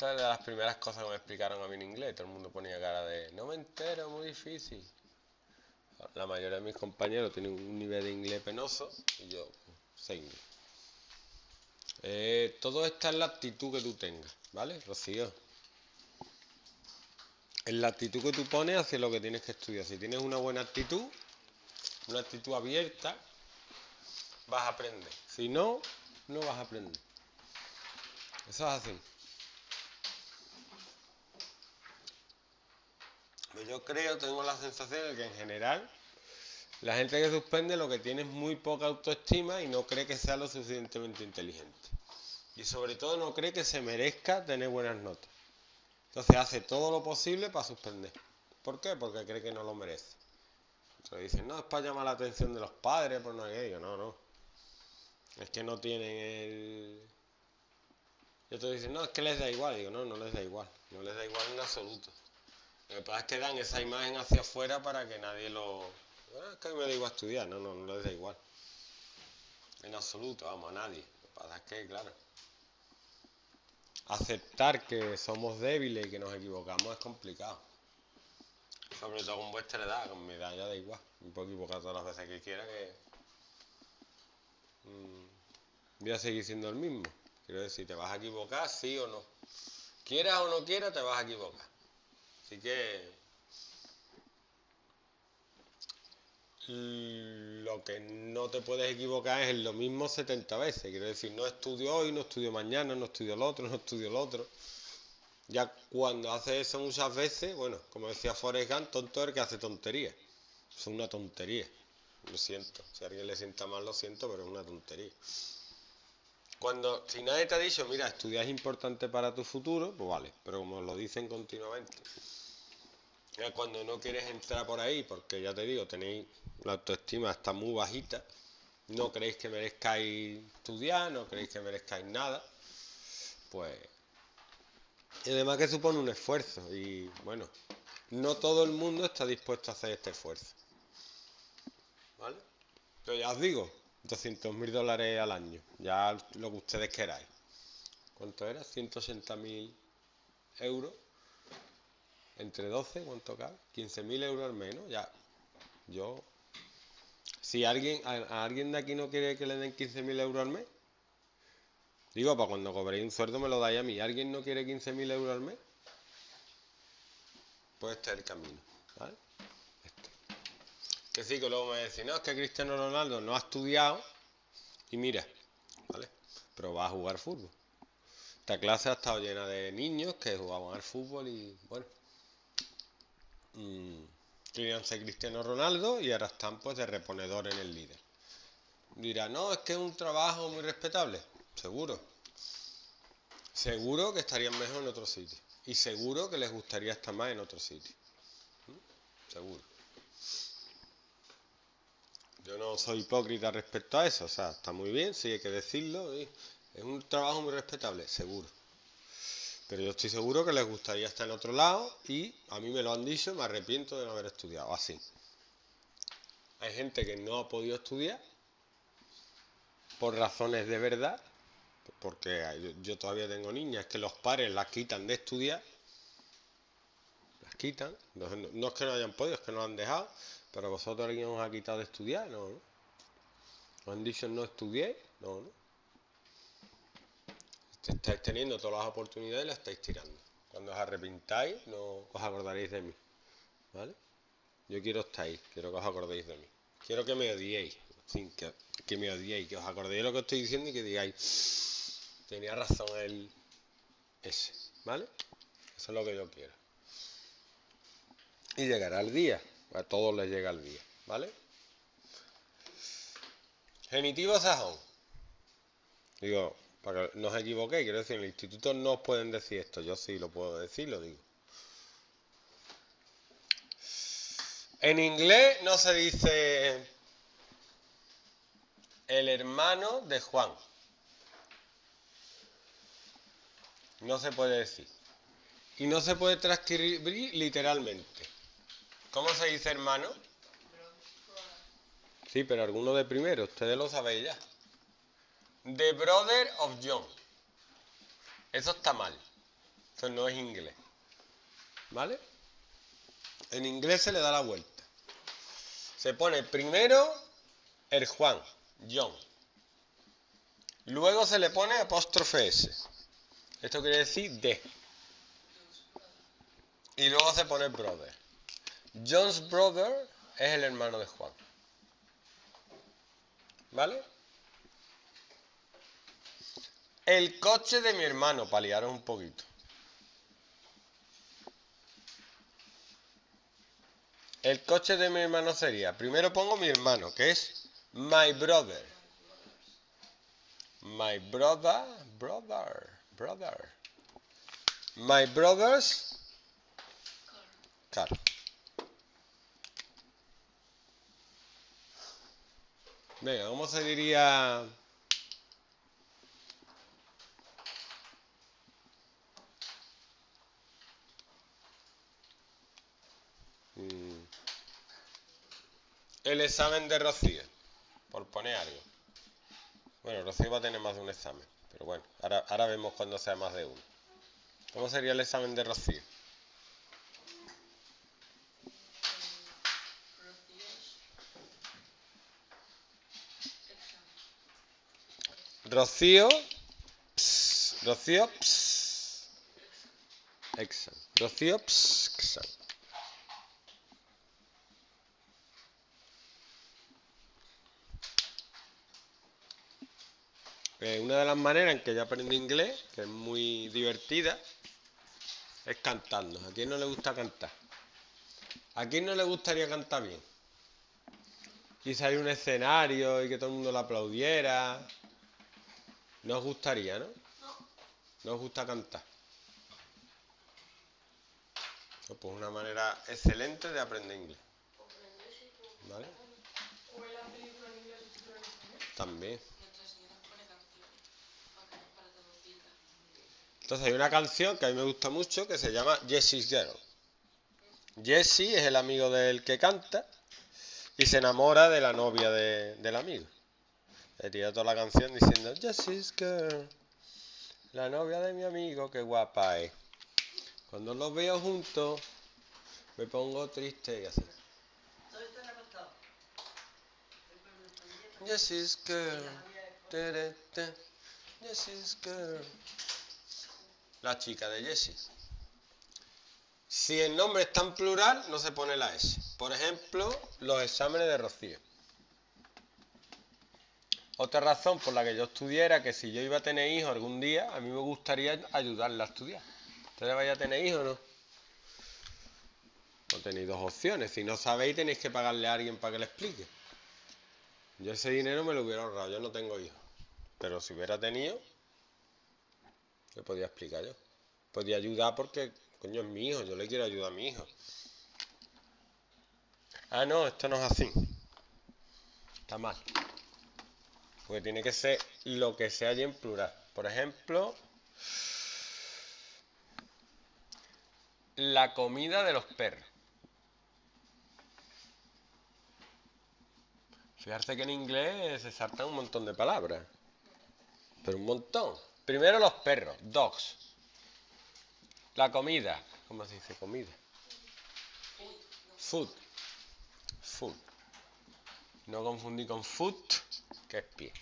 Esta es de las primeras cosas que me explicaron a mí en inglés. Todo el mundo ponía cara de, no me entero, muy difícil. La mayoría de mis compañeros tienen un nivel de inglés penoso y yo sé inglés. Eh, todo está en la actitud que tú tengas, ¿vale, Rocío? En la actitud que tú pones hacia lo que tienes que estudiar. Si tienes una buena actitud, una actitud abierta, vas a aprender. Si no, no vas a aprender. Eso es así. Pues yo creo, tengo la sensación de que en general la gente que suspende lo que tiene es muy poca autoestima y no cree que sea lo suficientemente inteligente. Y sobre todo no cree que se merezca tener buenas notas. Entonces hace todo lo posible para suspender. ¿Por qué? Porque cree que no lo merece. Entonces dicen, no, es para llamar la atención de los padres, por no hay no, no. Es que no tienen el... Y otros dicen, no, es que les da igual. Digo, no, no les da igual. No les da igual en absoluto. Lo que pasa es que dan esa imagen hacia afuera para que nadie lo... Ah, es que me da igual estudiar. No, no, no les da igual. En absoluto, vamos, a nadie. Lo que pasa es que, claro, aceptar que somos débiles y que nos equivocamos es complicado. Sobre todo con vuestra edad, con mi ya da igual. Me puedo equivocar todas las veces que quiera que... Mm, voy a seguir siendo el mismo. Quiero decir, te vas a equivocar, sí o no. Quieras o no quieras, te vas a equivocar. Así que lo que no te puedes equivocar es lo mismo 70 veces. Quiero decir, no estudio hoy, no estudio mañana, no estudio el otro, no estudio el otro. Ya cuando haces eso muchas veces, bueno, como decía Forrest Gump, tonto es el que hace tontería. Es una tontería. Lo siento. Si a alguien le sienta mal, lo siento, pero es una tontería. Cuando, si nadie te ha dicho, mira, estudiar es importante para tu futuro, pues vale. Pero como lo dicen continuamente, cuando no quieres entrar por ahí, porque ya te digo, tenéis la autoestima está muy bajita, no creéis que merezcáis estudiar, no creéis que merezcáis nada, pues... Y además que supone un esfuerzo y bueno, no todo el mundo está dispuesto a hacer este esfuerzo. ¿Vale? Pero ya os digo, 200 mil dólares al año, ya lo que ustedes queráis. ¿Cuánto era? 180 mil euros entre 12, ¿cuánto cabe? 15.000 euros al menos, ya. Yo, si alguien, a, alguien de aquí no quiere que le den 15.000 euros al mes, digo, para cuando cobréis un sueldo me lo dais a mí. ¿Alguien no quiere 15.000 euros al mes? Pues este es el camino, ¿vale? Este. Que sí, que luego me decís, no, es que Cristiano Ronaldo no ha estudiado y mira, ¿vale? Pero va a jugar fútbol. Esta clase ha estado llena de niños que jugaban al fútbol y bueno, Mm, ser Cristiano Ronaldo y ahora están pues de reponedor en el líder. Dirá, no, es que es un trabajo muy respetable. Seguro. Seguro que estarían mejor en otro sitio. Y seguro que les gustaría estar más en otro sitio. ¿Mm? Seguro. Yo no soy hipócrita respecto a eso. O sea, está muy bien, sí hay que decirlo. Es un trabajo muy respetable, seguro. Pero yo estoy seguro que les gustaría estar en otro lado y a mí me lo han dicho, me arrepiento de no haber estudiado así. Hay gente que no ha podido estudiar por razones de verdad, porque yo todavía tengo niñas que los padres las quitan de estudiar, las quitan, no, es que no hayan podido, es que no han dejado, pero vosotros alguien os ha quitado de estudiar, no, no. Han dicho no no, no estáis teniendo todas las oportunidades y las estáis tirando. Cuando os arrepintáis, no os acordaréis de mí. ¿Vale? Yo quiero estar ahí, quiero que os acordéis de mí. Quiero que me odiéis, sin que, que me odiéis, que os acordéis de lo que estoy diciendo y que digáis, tenía razón el ese, ¿vale? Eso es lo que yo quiero. Y llegará el día, a todos les llega el día, ¿vale? Genitivo sajón. Digo, para que no os equivoquéis, quiero decir, en el instituto no os pueden decir esto, yo sí lo puedo decir, lo digo. En inglés no se dice el hermano de Juan. No se puede decir. Y no se puede transcribir literalmente. ¿Cómo se dice hermano? Sí, pero alguno de primero, ustedes lo sabéis ya. The Brother of John. Eso está mal. Esto no es inglés. ¿Vale? En inglés se le da la vuelta. Se pone primero el Juan, John. Luego se le pone apóstrofe S. Esto quiere decir de. Y luego se pone brother. John's brother es el hermano de Juan. ¿Vale? El coche de mi hermano, para liaros un poquito. El coche de mi hermano sería, primero pongo mi hermano, que es my brother. My brother, brother, brother. My brother's car. Venga, ¿cómo se diría? El examen de Rocío, por poner algo. Bueno, Rocío va a tener más de un examen, pero bueno, ahora, ahora vemos cuando sea más de uno. ¿Cómo sería el examen de Rocío? Rocío, ps, Rocío, ps, exam. Rocío, ps, exam. Eh, una de las maneras en que yo aprendí inglés, que es muy divertida, es cantando. ¿A quién no le gusta cantar? ¿A quién no le gustaría cantar bien? Y salir un escenario y que todo el mundo lo aplaudiera. ¿No os gustaría, no? ¿No os gusta cantar? Pues una manera excelente de aprender inglés. ¿Vale? También. Entonces hay una canción que a mí me gusta mucho que se llama Jesse's Girl. Jesse es el amigo del que canta y se enamora de la novia del amigo. Le tira toda la canción diciendo Jesse's Girl, la novia de mi amigo, qué guapa es. Cuando los veo juntos me pongo triste y así. Jesse's Girl, Jesse's Girl la chica de Jessie. Si el nombre está en plural, no se pone la S. Por ejemplo, los exámenes de Rocío. Otra razón por la que yo estudiara que si yo iba a tener hijos algún día, a mí me gustaría ayudarla a estudiar. ¿Ustedes vais a tener hijos o no? No tenéis dos opciones. Si no sabéis, tenéis que pagarle a alguien para que le explique. Yo ese dinero me lo hubiera ahorrado. Yo no tengo hijos. Pero si hubiera tenido, ¿Qué podía explicar yo? Podía ayudar porque, coño, es mi hijo, yo le quiero ayudar a mi hijo. Ah, no, esto no es así. Está mal. Porque tiene que ser lo que sea allí en plural. Por ejemplo, la comida de los perros. Fijarse que en inglés se saltan un montón de palabras. Pero un montón. Primero los perros, dogs. La comida, ¿cómo se dice comida? Food. Food. No confundí con food, que es pie.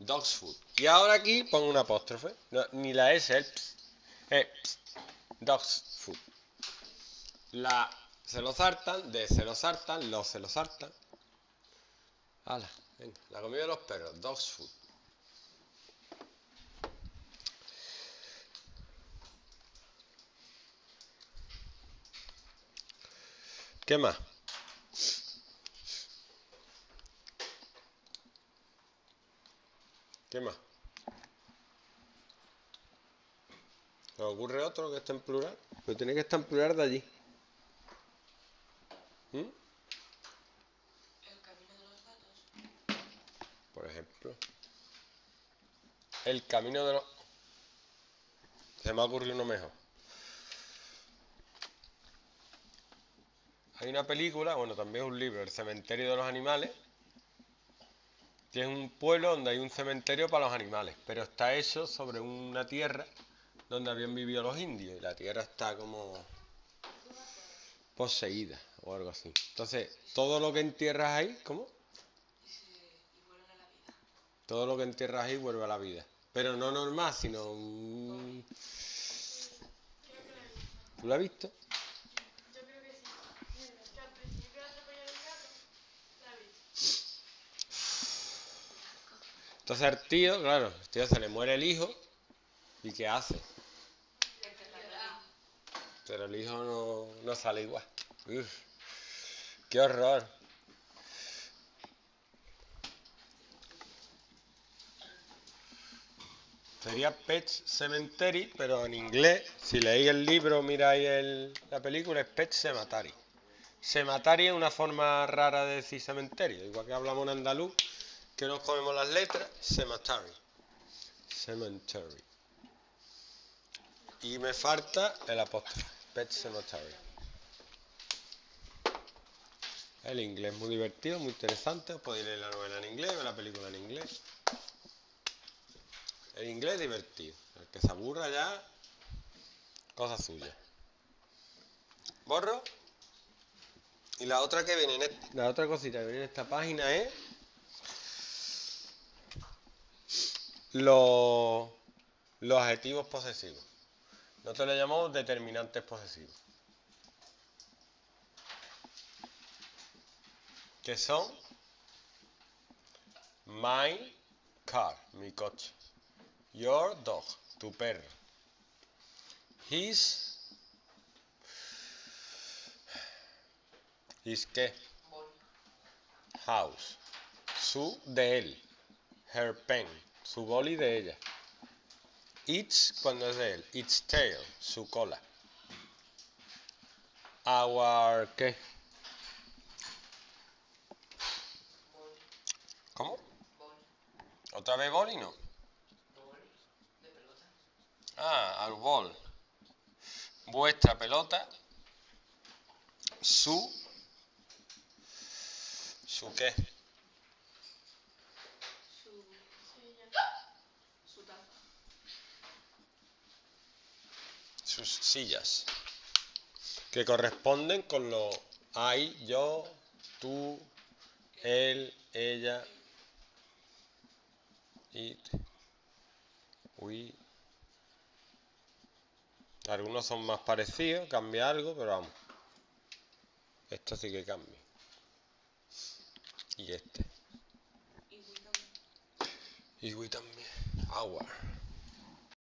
Dogs food. Y ahora aquí pongo una apóstrofe. ni la S, el ps. Dogs food. La se lo hartan, de se lo hartan, los se lo hartan. Hala, venga, la comida de los perros, dogs food. ¿Qué más? ¿Qué más? ¿Se ocurre otro que esté en plural? Pero tiene que estar en plural de allí. ¿Mm? El camino de los gatos. Por ejemplo. El camino de los... Se me ha ocurrido uno mejor. Hay una película, bueno, también un libro, El cementerio de los animales, que es un pueblo donde hay un cementerio para los animales, pero está hecho sobre una tierra donde habían vivido los indios y la tierra está como poseída o algo así. Entonces, todo lo que entierras ahí, ¿cómo? Todo lo que entierras ahí vuelve a la vida. Pero no normal, sino. ¿Tú lo has visto? Yo creo que sí. Mira, que al principio atropellar un gato, la vi. Entonces al tío, claro, el tío se le muere el hijo y ¿qué hace? Pero el hijo no, no sale igual. Uf, ¡Qué horror! Sería Pet Cemetery, pero en inglés, si leéis el libro, miráis el- la película, es Pet Cemetery. Cemetery es una forma rara de decir cementerio, igual que hablamos en andaluz, que nos comemos las letras, cemetery. Cemetery. Y me falta el apóstrofe, Pet Cemetery. El inglés muy divertido, muy interesante. Os podéis leer la novela en inglés, ver la película en inglés. El inglés es divertido. El que se aburra ya, cosa suya. Borro. Y la otra que viene en est- la otra cosita que viene en esta página es los, los adjetivos posesivos. Nosotros le llamamos determinantes posesivos. Que son my car, mi coche. Your dog, tu perro. His. His qué? House. Su de él. Her pen. Su boli de ella. Its cuando es de él. Its tail. Su cola. Our qué? ¿Cómo? ¿Otra vez boli no? Ah, al bol. Vuestra pelota. Su. ¿Su qué? Su, Silla. su taza. Sus sillas. Que corresponden con lo hay, yo, tú, él, ella, it, we. Algunos son más parecidos, cambia algo, pero vamos. Esto sí que cambia. Y este. Y we también. Y we también. Our.